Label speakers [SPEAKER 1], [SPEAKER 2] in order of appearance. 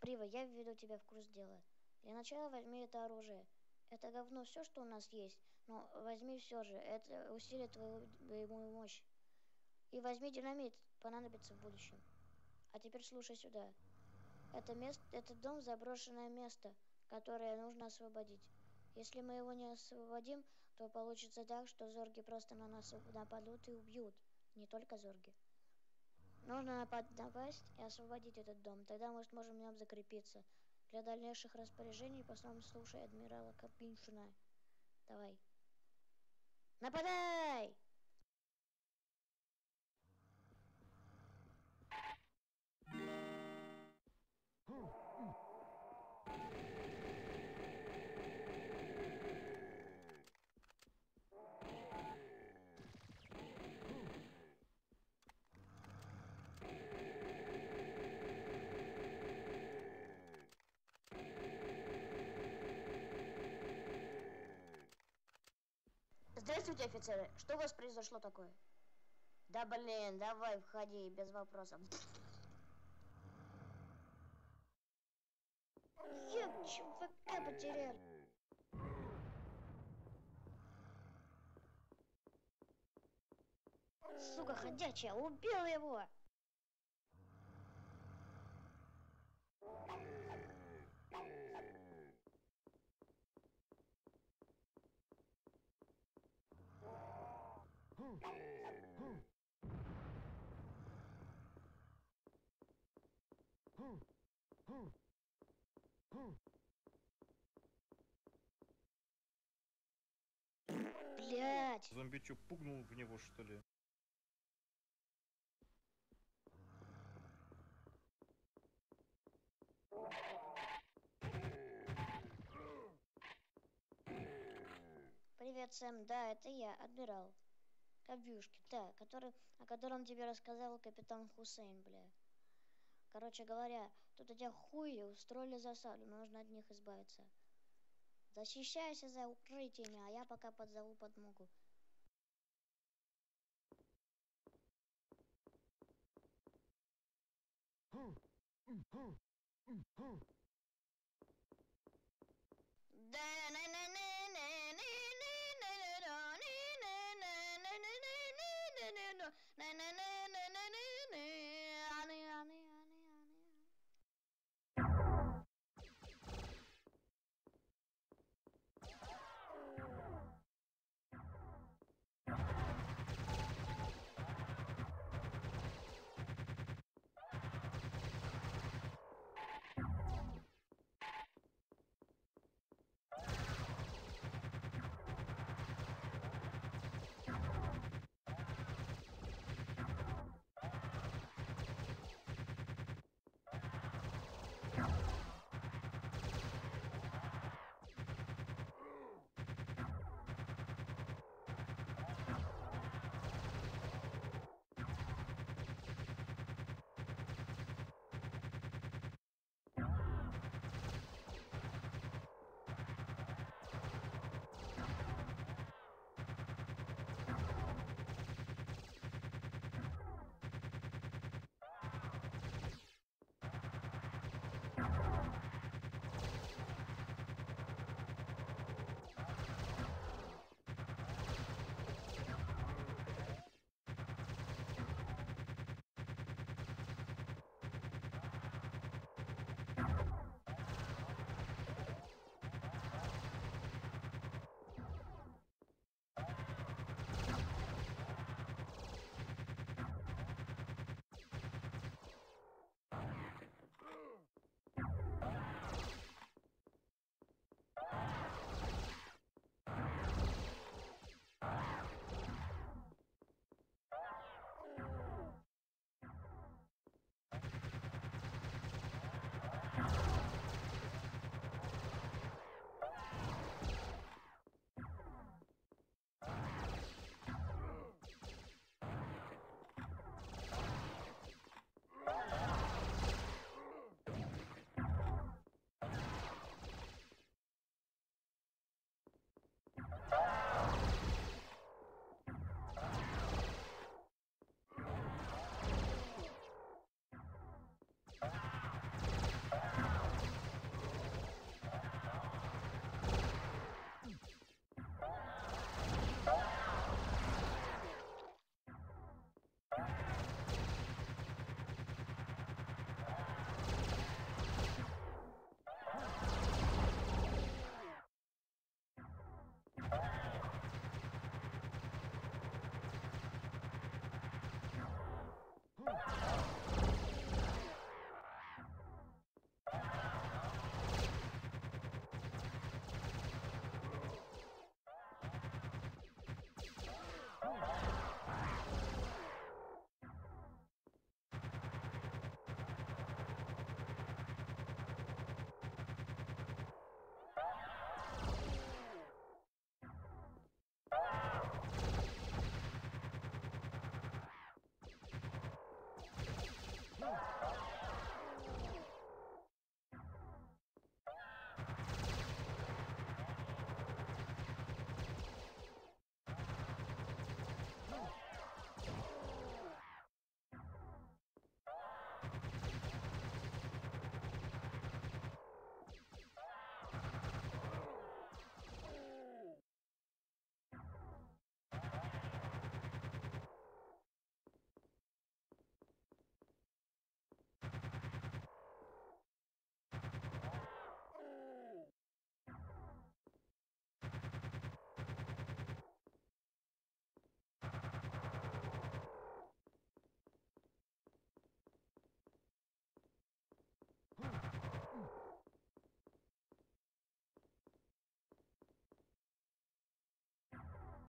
[SPEAKER 1] Прива, я введу тебя в курс дела. Для начала возьми это оружие. Это говно все, что у нас есть, но возьми все же. Это усилит твою боевую мощь. И возьми динамит, понадобится в будущем. А теперь слушай сюда. Это место, этот дом заброшенное место, которое нужно освободить. Если мы его не освободим, то получится так, что зорги просто на нас нападут и убьют. Не только зорги. Нужно напасть и освободить этот дом. Тогда, может, можем в нем закрепиться. Для дальнейших распоряжений послом слушай адмирала Капиншина. Давай. Нападай! Здравствуйте, офицеры. Что у вас произошло такое? Да блин, давай входи без вопросов. Я чувака потерял. Сука ходячая, убил его!
[SPEAKER 2] Зомби что, пугнул в него, что ли?
[SPEAKER 1] Привет, Сэм. Да, это я, адмирал. Кабюшки, да, который, о котором тебе рассказал капитан Хусейн, бля. Короче говоря, тут эти хуи устроили засаду, нужно от них избавиться. Защищайся за укрытиями, а я пока подзову подмогу. na na na